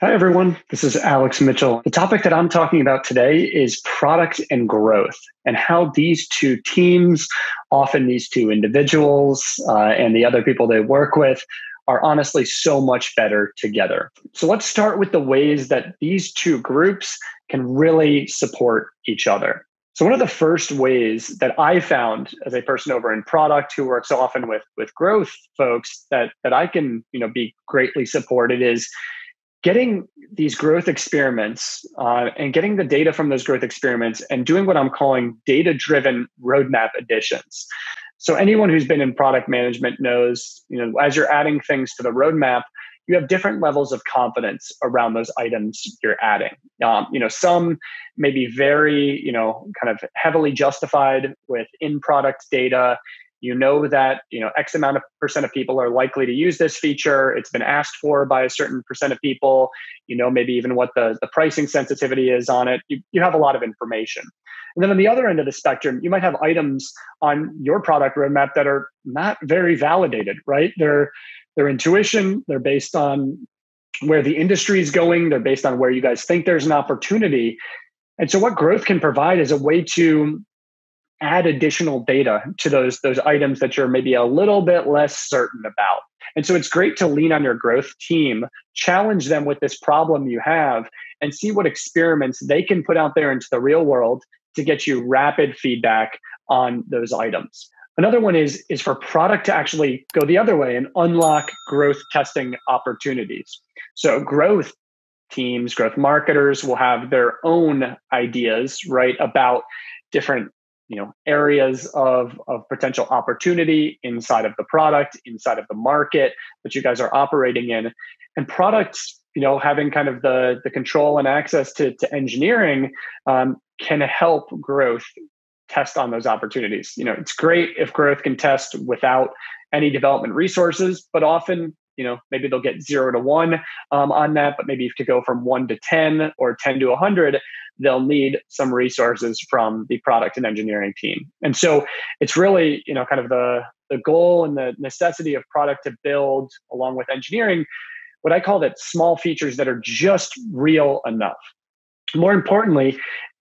Hi, everyone. This is Alex Mitchell. The topic that I'm talking about today is product and growth and how these two teams, often these two individuals, uh, and the other people they work with, are honestly so much better together. So let's start with the ways that these two groups can really support each other. So one of the first ways that I found as a person over in product who works often with with growth folks that that I can you know be greatly supported is getting these growth experiments uh, and getting the data from those growth experiments and doing what I'm calling data driven roadmap additions. So anyone who's been in product management knows, you know, as you're adding things to the roadmap, you have different levels of confidence around those items you're adding. Um, you know, some may be very, you know, kind of heavily justified with in product data. You know that you know x amount of percent of people are likely to use this feature. It's been asked for by a certain percent of people. You know maybe even what the, the pricing sensitivity is on it. You, you have a lot of information. And then on the other end of the spectrum you might have items on your product roadmap that are not very validated right? They're they're intuition they're based on where the industry is going they're based on where you guys think there's an opportunity. And so what growth can provide is a way to add additional data to those those items that you're maybe a little bit less certain about. And so it's great to lean on your growth team challenge them with this problem you have and see what experiments they can put out there into the real world to get you rapid feedback on those items another one is is for product to actually go the other way and unlock growth testing opportunities. So growth teams growth marketers will have their own ideas right about different you know areas of, of potential opportunity inside of the product inside of the market that you guys are operating in. And products you know having kind of the the control and access to, to engineering um, can help growth test on those opportunities. You know it's great if growth can test without any development resources but often you know maybe they'll get zero to one um, on that but maybe if to go from one to 10 or 10 to 100 they'll need some resources from the product and engineering team. And so it's really you know kind of the the goal and the necessity of product to build along with engineering what i call that small features that are just real enough. More importantly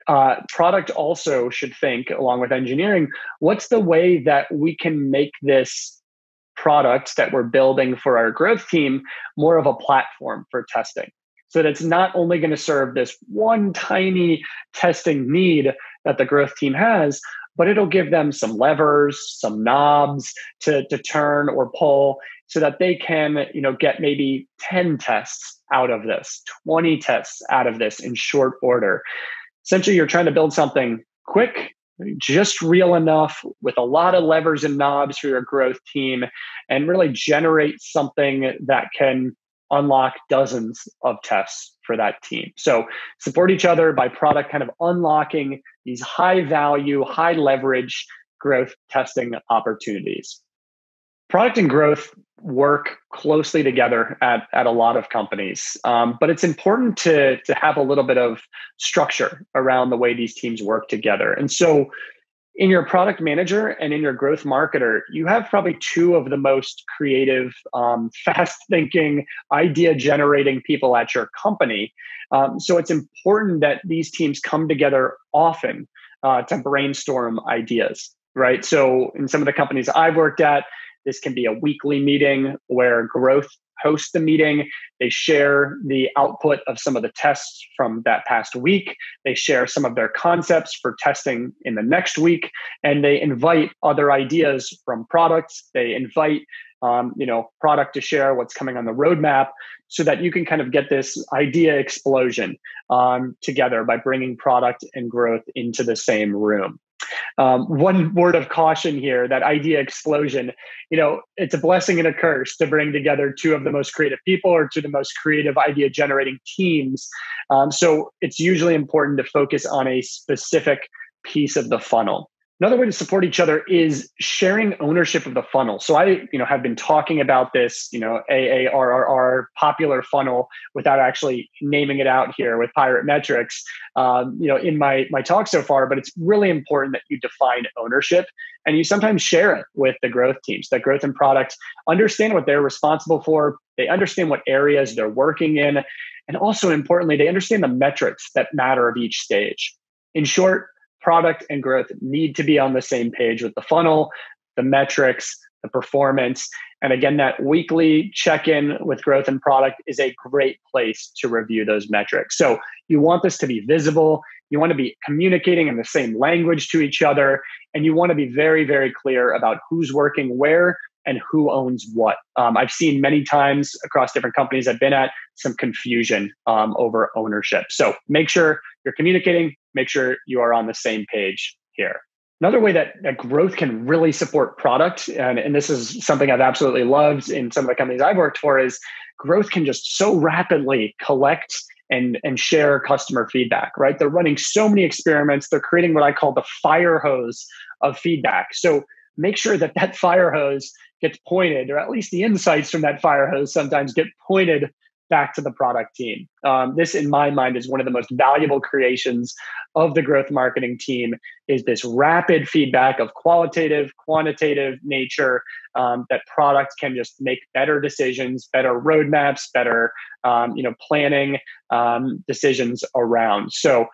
uh, product also should think along with engineering what's the way that we can make this product that we're building for our growth team more of a platform for testing. So that it's not only going to serve this one tiny testing need that the growth team has, but it'll give them some levers, some knobs to, to turn or pull so that they can, you know, get maybe 10 tests out of this, 20 tests out of this in short order. Essentially, you're trying to build something quick just real enough with a lot of levers and knobs for your growth team and really generate something that can unlock dozens of tests for that team. So support each other by product kind of unlocking these high value, high leverage growth testing opportunities product and growth work closely together at, at a lot of companies. Um, but it's important to, to have a little bit of structure around the way these teams work together. And so in your product manager and in your growth marketer you have probably two of the most creative um, fast thinking idea generating people at your company. Um, so it's important that these teams come together often uh, to brainstorm ideas right? So in some of the companies i've worked at this can be a weekly meeting where growth hosts the meeting. They share the output of some of the tests from that past week. They share some of their concepts for testing in the next week, and they invite other ideas from products. They invite um, you know product to share what's coming on the roadmap so that you can kind of get this idea explosion um, together by bringing product and growth into the same room um, one word of caution here that idea explosion you know it's a blessing and a curse to bring together two of the most creative people or two of the most creative idea generating teams. Um, so it's usually important to focus on a specific piece of the funnel Another way to support each other is sharing ownership of the funnel. So I, you know, have been talking about this, you know, AARRR popular funnel without actually naming it out here with Pirate Metrics, um, you know, in my my talk so far. But it's really important that you define ownership and you sometimes share it with the growth teams. That growth and product understand what they're responsible for. They understand what areas they're working in, and also importantly, they understand the metrics that matter of each stage. In short, product and growth need to be on the same page with the funnel, the metrics, the performance. And again, that weekly check in with growth and product is a great place to review those metrics. So you want this to be visible. You want to be communicating in the same language to each other. And you want to be very, very clear about who's working where and who owns what. Um, I've seen many times across different companies I've been at some confusion um, over ownership. So make sure you're communicating, make sure you are on the same page here. Another way that, that growth can really support product, and, and this is something I've absolutely loved in some of the companies I've worked for, is growth can just so rapidly collect and, and share customer feedback, right? They're running so many experiments. They're creating what I call the fire hose of feedback. So make sure that that fire hose gets pointed, or at least the insights from that fire hose sometimes get pointed back to the product team. Um, this, in my mind, is one of the most valuable creations of the growth marketing team. Is this rapid feedback of qualitative, quantitative nature um, that product can just make better decisions, better roadmaps, better um, you know planning um, decisions around. So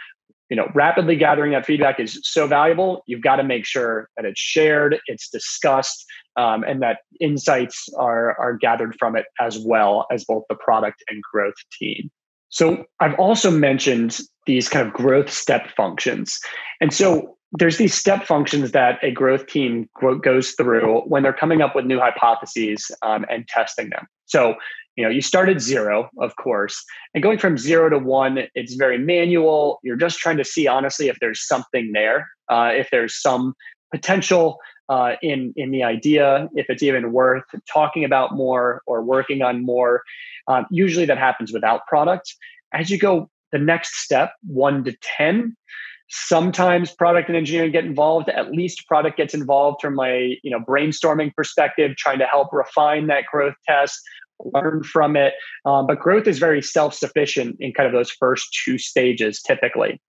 you know rapidly gathering that feedback is so valuable. You've got to make sure that it's shared it's discussed um, and that insights are are gathered from it as well as both the product and growth team. So i've also mentioned these kind of growth step functions. And so there's these step functions that a growth team goes through when they're coming up with new hypotheses um, and testing them. So you know you start at zero of course and going from zero to one it's very manual. You're just trying to see honestly if there's something there uh, if there's some potential uh, in in the idea if it's even worth talking about more or working on more. Um, usually that happens without product. As you go the next step one to ten sometimes product and engineering get involved at least product gets involved from a you know brainstorming perspective trying to help refine that growth test learn from it. Um, but growth is very self sufficient in kind of those first two stages typically.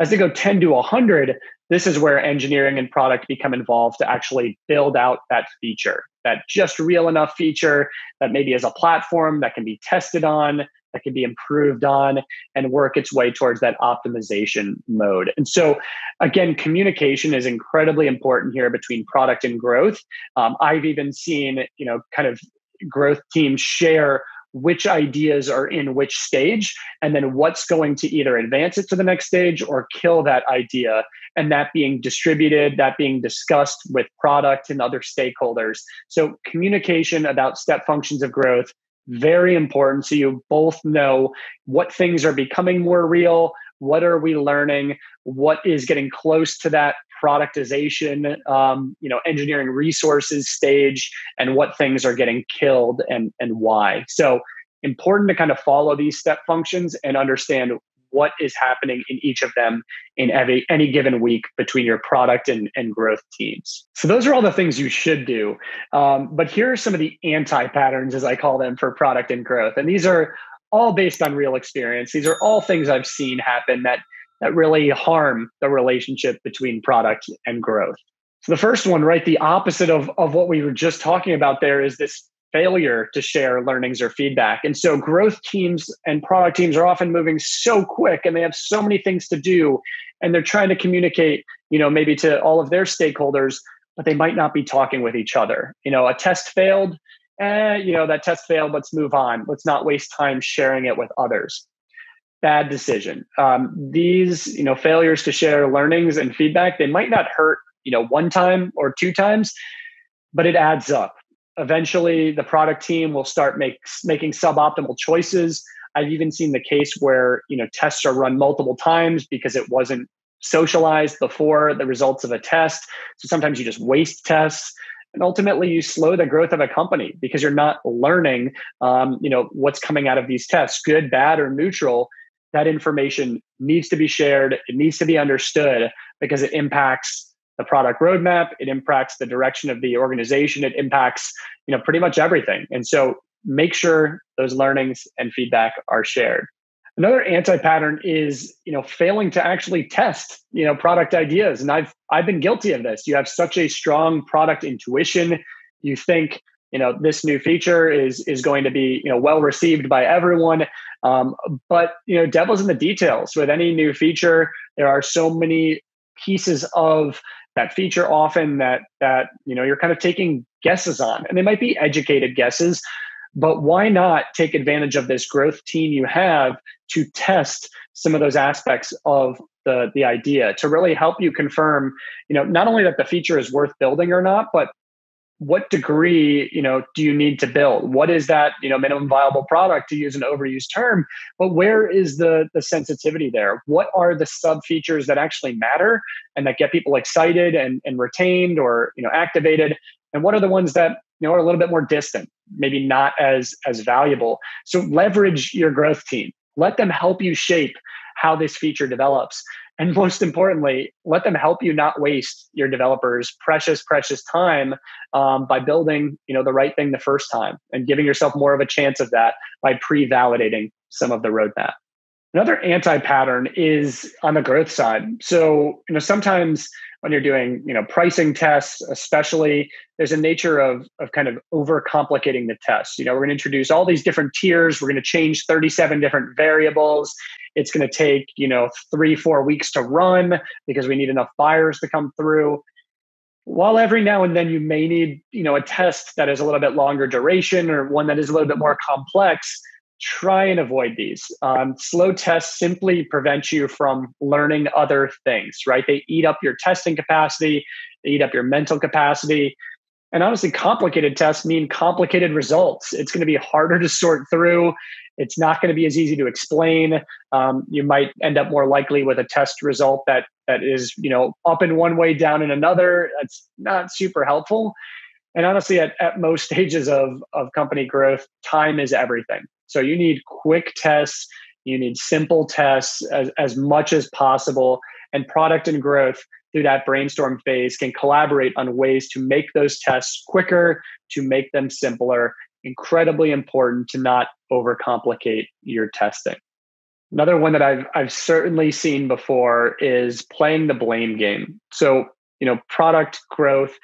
As they go 10 to 100, this is where engineering and product become involved to actually build out that feature, that just real enough feature that maybe is a platform that can be tested on, that can be improved on, and work its way towards that optimization mode. And so, again, communication is incredibly important here between product and growth. Um, I've even seen, you know, kind of growth teams share which ideas are in which stage and then what's going to either advance it to the next stage or kill that idea. And that being distributed that being discussed with product and other stakeholders. So communication about step functions of growth very important. So you both know what things are becoming more real what are we learning what is getting close to that productization, um, you know, engineering resources stage, and what things are getting killed and and why. So important to kind of follow these step functions and understand what is happening in each of them in every, any given week between your product and, and growth teams. So those are all the things you should do. Um, but here are some of the anti patterns, as I call them, for product and growth. And these are all based on real experience. These are all things I've seen happen that that really harm the relationship between product and growth. So the first one, right, the opposite of, of what we were just talking about there is this failure to share learnings or feedback. And so growth teams and product teams are often moving so quick and they have so many things to do and they're trying to communicate, you know, maybe to all of their stakeholders, but they might not be talking with each other. You know, a test failed, eh, you know, that test failed, let's move on. Let's not waste time sharing it with others bad decision. Um, these, you know, failures to share learnings and feedback, they might not hurt, you know, one time or two times, but it adds up. Eventually, the product team will start make, making suboptimal choices. I've even seen the case where you know tests are run multiple times because it wasn't socialized before the results of a test. So sometimes you just waste tests and ultimately you slow the growth of a company because you're not learning um, you know what's coming out of these tests good bad or neutral that information needs to be shared. It needs to be understood because it impacts the product roadmap it impacts the direction of the organization it impacts you know pretty much everything. And so make sure those learnings and feedback are shared. Another anti-pattern is you know failing to actually test you know product ideas. And i've i've been guilty of this. You have such a strong product intuition. You think you know this new feature is is going to be you know well received by everyone um, but you know devil's in the details. With any new feature there are so many pieces of that feature often that that you know you're kind of taking guesses on and they might be educated guesses but why not take advantage of this growth team you have to test some of those aspects of the the idea to really help you confirm you know not only that the feature is worth building or not but what degree you know do you need to build? What is that you know minimum viable product to use an overused term? But where is the the sensitivity there? What are the sub features that actually matter and that get people excited and, and retained or you know activated? And what are the ones that you know are a little bit more distant maybe not as as valuable? So leverage your growth team let them help you shape how this feature develops. And most importantly let them help you not waste your developers precious precious time um, by building you know the right thing the first time and giving yourself more of a chance of that by pre-validating some of the roadmap another anti-pattern is on the growth side. So you know sometimes when you're doing you know pricing tests especially there's a nature of of kind of overcomplicating the test. You know we're going to introduce all these different tiers. We're going to change 37 different variables. It's going to take you know three four weeks to run because we need enough buyers to come through. While every now and then you may need you know a test that is a little bit longer duration or one that is a little bit more complex try and avoid these. Um, slow tests simply prevent you from learning other things, right? They eat up your testing capacity, they eat up your mental capacity. And honestly, complicated tests mean complicated results. It's going to be harder to sort through. It's not going to be as easy to explain. Um, you might end up more likely with a test result that that is, you know, up in one way, down in another. That's not super helpful. And honestly, at, at most stages of, of company growth, time is everything. So you need quick tests, you need simple tests as, as much as possible. And product and growth through that brainstorm phase can collaborate on ways to make those tests quicker, to make them simpler. Incredibly important to not overcomplicate your testing. Another one that I've I've certainly seen before is playing the blame game. So, you know, product growth,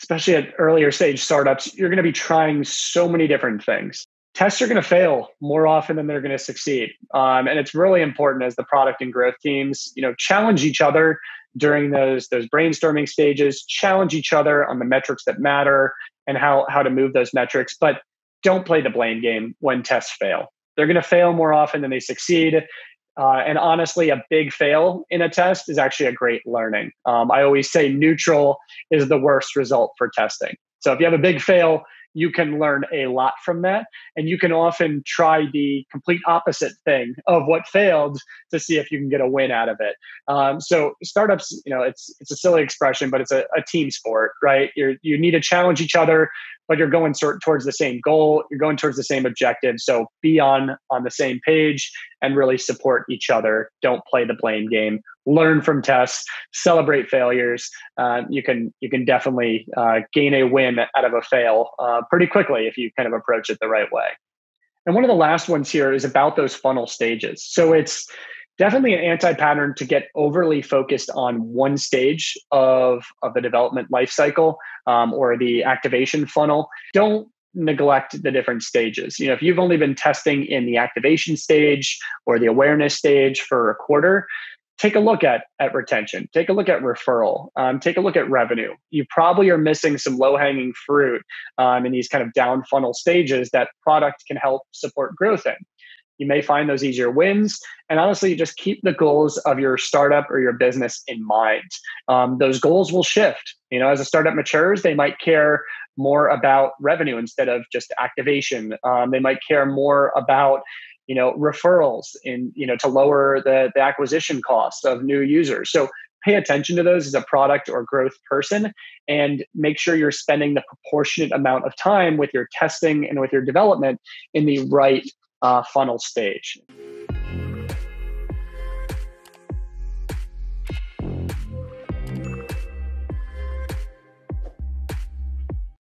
especially at earlier stage startups, you're going to be trying so many different things tests are going to fail more often than they're going to succeed. Um, and it's really important as the product and growth teams you know challenge each other during those those brainstorming stages challenge each other on the metrics that matter and how how to move those metrics but don't play the blame game when tests fail. They're going to fail more often than they succeed. Uh, and honestly a big fail in a test is actually a great learning. Um, i always say neutral is the worst result for testing. So if you have a big fail you can learn a lot from that. And you can often try the complete opposite thing of what failed to see if you can get a win out of it. Um, so startups, you know, it's it's a silly expression, but it's a, a team sport, right? you you need to challenge each other but you're going sort towards the same goal you're going towards the same objective so be on on the same page and really support each other don't play the blame game learn from tests celebrate failures uh, you can you can definitely uh, gain a win out of a fail uh, pretty quickly if you kind of approach it the right way. And one of the last ones here is about those funnel stages. So it's definitely an anti-pattern to get overly focused on one stage of, of the development lifecycle um, or the activation funnel. Don't neglect the different stages. You know if you've only been testing in the activation stage or the awareness stage for a quarter take a look at at retention take a look at referral um, take a look at revenue you probably are missing some low hanging fruit um, in these kind of down funnel stages that product can help support growth in you may find those easier wins. And honestly, just keep the goals of your startup or your business in mind. Um, those goals will shift. You know, as a startup matures, they might care more about revenue instead of just activation. Um, they might care more about you know referrals in you know to lower the, the acquisition cost of new users so pay attention to those as a product or growth person and make sure you're spending the proportionate amount of time with your testing and with your development in the right uh, funnel stage.